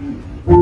Mm-hmm.